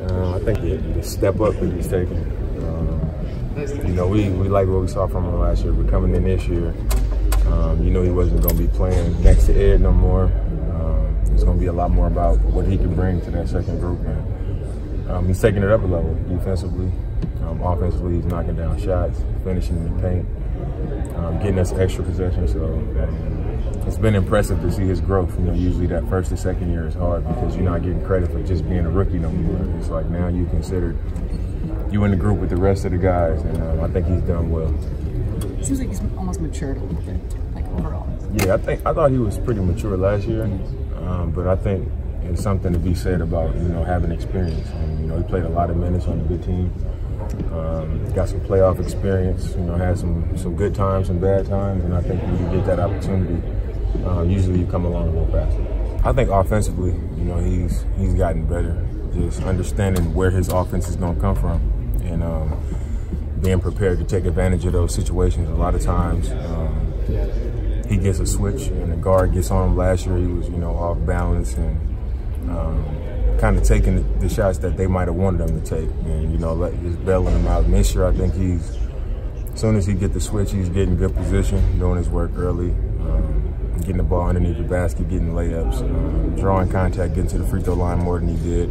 Uh, I think the, the, step up that he's taking. Um, you know, we, we like what we saw from him last year, but coming in this year, um, you know he wasn't going to be playing next to Ed no more. Um, it's going to be a lot more about what he can bring to that second group. And um, he's taking it up a level defensively. Um, offensively, he's knocking down shots, finishing in the paint, um, getting us extra possessions. So it's been impressive to see his growth. You know, usually that first or second year is hard because you're not getting credit for just being a rookie no more. It's like now you considered you in the group with the rest of the guys, and um, I think he's done well. It seems like he's almost matured a little bit, like overall. Yeah, I think I thought he was pretty mature last year, um, but I think it's something to be said about you know having experience. And, you know, he played a lot of minutes on a good team. Um, got some playoff experience. You know, had some some good times and bad times, and I think when you get that opportunity, uh, usually you come along a little faster. I think offensively, you know, he's he's gotten better. Just understanding where his offense is going to come from, and um, being prepared to take advantage of those situations. A lot of times, um, he gets a switch, and the guard gets on him. Last year, he was you know off balance and um, kind of taking the, shots that they might have wanted him to take, and you know, just bailing him out. This year, I think he's as soon as he get the switch, he's getting good position, doing his work early. Um, getting the ball underneath the basket, getting layups, um, drawing contact, getting to the free throw line more than he did.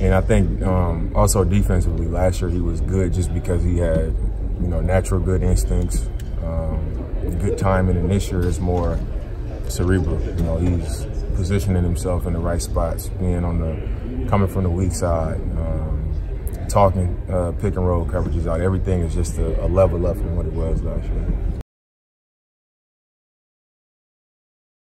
And I think um, also defensively, last year he was good just because he had, you know, natural good instincts, um, good timing. And this year is more cerebral. You know, he's positioning himself in the right spots, being on the, coming from the weak side, um, talking uh, pick and roll coverages out. Everything is just a, a level up from what it was last year.